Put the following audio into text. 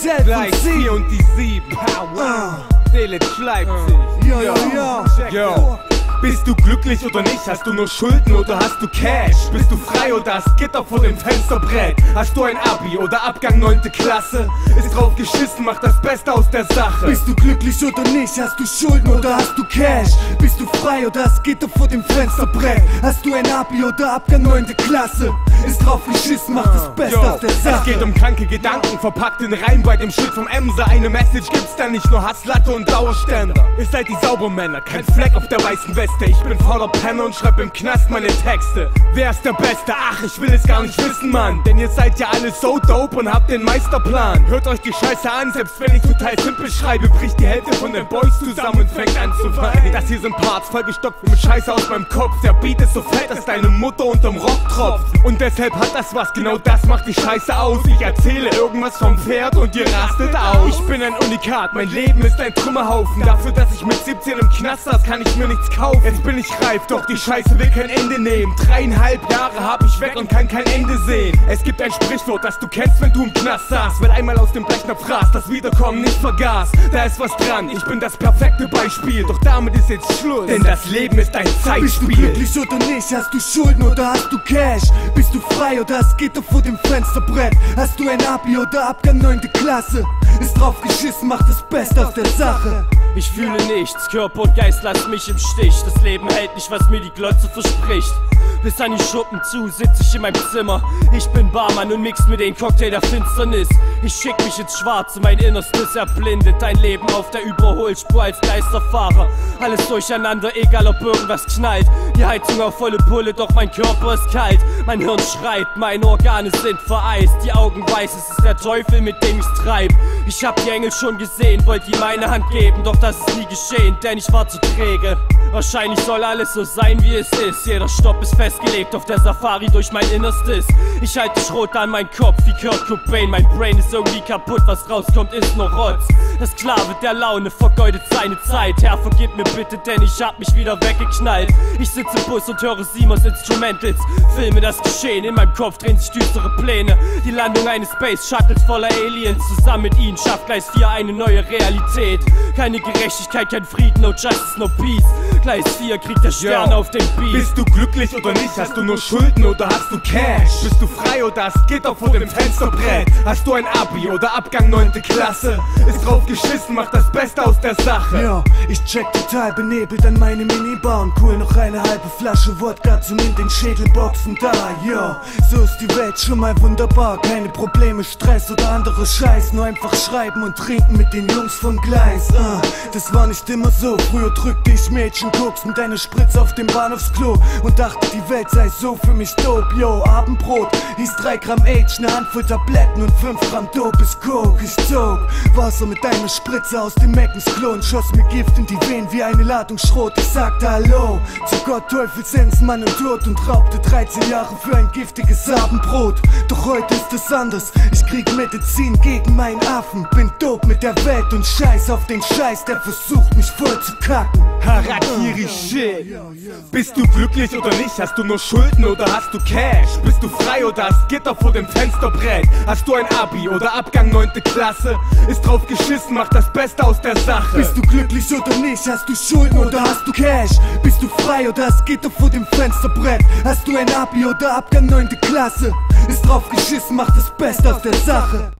Zelt Gleich und sie. 4 und die 7. Power. Delitzsch Leipzig. Ja, ja, ja. Yo. Bist du glücklich oder nicht? Hast du nur Schulden oder hast du Cash? Bist du frei oder hast Gitter vor dem Fensterbrett? Hast du ein Abi oder Abgang 9. Klasse? Ist drauf geschissen, mach das Beste aus der Sache. Bist du glücklich oder nicht? Hast du Schulden oder hast du Cash? Bist du frei oder hast Gitter vor dem Fensterbrett? Hast du ein Abi oder Abgang 9. Klasse? Ist drauf geschissen, mach das Beste Yo, aus der Sache. Es geht um kranke Gedanken, verpackt in Reim bei dem Shit vom Emser. Eine Message gibt's da nicht, nur Hasslatte und Dauerständer. Ihr seid die Saubermänner, kein Fleck auf der weißen Weste. Ich bin fauler Penner und schreib im Knast meine Texte. Wer ist der Beste? Ach, ich will es gar nicht wissen, Mann. Denn ihr seid ja alle so dope und habt den Meisterplan. Hört euch die Scheiße an, selbst wenn ich total simpel schreibe, bricht die Hälfte von den Boys zusammen und fängt an zu weinen. Das hier sind Parts, vollgestockt mit Scheiße aus meinem Kopf. Der Beat ist so fett, dass deine Mutter unterm Rock tropft. Und deshalb hat das was, genau das macht die Scheiße aus. Ich erzähle irgendwas vom Pferd und ihr rastet aus. Ich bin ein Unikat, mein Leben ist ein Trümmerhaufen. Dafür, dass ich mit 17 im Knast saß, kann ich mir nichts kaufen. Jetzt bin ich reif, doch die Scheiße will kein Ende nehmen. Dreieinhalb Jahre hab ich weg und kann kein Ende sehen. Es gibt ein Sprichwort, das du kennst, wenn du im Knast saßt. Wenn einmal aus dem Blechnapf fraß, das Wiederkommen nicht vergaß. Da ist was dran, ich bin das perfekte Beispiel. Doch damit ist jetzt Schluss, denn das Leben ist ein Bist du Zeitspiel. glücklich oder nicht? Hast du Schulden oder hast du Cash? Bist du frei oder hast Gitter vor dem Fensterbrett? Hast du ein Abi oder Abgang 9. Klasse? Ist drauf geschissen, mach das Beste aus der Sache. Ich fühle nichts, Körper und Geist lassen mich im Stich. Das Leben hält nicht, was mir die Glotze verspricht. Bis an die Schuppen zu, sitz ich in meinem Zimmer. Ich bin Barmann und mix mir den Cocktail der Finsternis. Ich schick mich ins Schwarze, mein Innerstes erblindet. Dein Leben auf der Überholspur als Geisterfahrer. Alles durcheinander, egal ob irgendwas knallt. Die Heizung auf volle Pulle, doch mein Körper ist kalt. Mein Hirn schreit, meine Organe sind vereist. Die Augen weiß, es ist der Teufel, mit dem ich's treib. Ich hab die Engel schon gesehen, wollt ihm meine Hand geben, doch das ist nie geschehen, denn ich war zu träge. Wahrscheinlich soll alles so sein, wie es ist. Jeder Stopp ist festgelegt auf der Safari durch mein Innerstes. Ich halte Schrot an meinen Kopf wie Kurt Cobain. Mein Brain ist irgendwie kaputt, was rauskommt, ist nur Rotz. Der Sklave der Laune vergeudet seine Zeit. Herr, vergib mir bitte, denn ich hab mich wieder weggeknallt. Ich sitze im Bus und höre Simons Instrumentals. Filme das Geschehen, in meinem Kopf drehen sich düstere Pläne. Die Landung eines Space Shuttles voller Aliens. Zusammen mit ihnen schafft Gleis 4 eine neue Realität. Keine Gerechtigkeit, kein Frieden, no justice, no peace. Gleis 4 kriegt der Stern Yo. auf den Beat. Bist du glücklich oder nicht? Hast du nur Schulden oder hast du Cash? Bist du frei oder hast Gitter vor dem Fensterbrett? Hast du ein Abi oder Abgang 9. Klasse? Ist drauf geschissen, mach das Beste aus der Sache. Ja, ich check total benebelt an meine Minibar und cool noch eine halbe Flasche Wodka zum in den Schädelboxen da. Ja, so ist die Welt schon mal wunderbar. Keine Probleme, Stress oder andere Scheiß. Nur einfach schreiben und trinken mit den Jungs vom Gleis. Ah, das war nicht immer so. Früher drückte ich Mädchen Koks mit einer Spritze auf dem Bahnhofsklo und dachte, die Welt sei so für mich dope. Yo, Abendbrot hieß 3 Gramm Age, ne Handvoll Tabletten und 5 Gramm Dope Coke. Ich zog Wasser mit einer Spritze aus dem Meckens-Klo und schoss mir Gift in die Venen wie eine Ladung Schrot. Ich sagte Hallo zu Gott, Teufel, Sens, Mann und Tod und raubte 13 Jahre für ein giftiges Abendbrot. Doch heute ist es anders. Ich krieg Medizin gegen meinen Affen. Bin dope mit der Welt und scheiß auf den Scheiß, der versucht mich voll zu kacken. Harakiri Shit. Bist du glücklich oder nicht? Hast du nur Schulden oder hast du Cash? Bist du frei oder hast Gitter vor dem Fensterbrett? Hast du ein Abi oder Abgang 9. Klasse? Ist drauf geschissen, mach das Beste aus der Sache. Bist du glücklich oder nicht? Hast du Schulden oder hast du Cash? Bist du frei oder hast Gitter vor dem Fensterbrett? Hast du ein Abi oder Abgang 9. Klasse? Ist drauf geschissen, mach das Beste aus der Sache.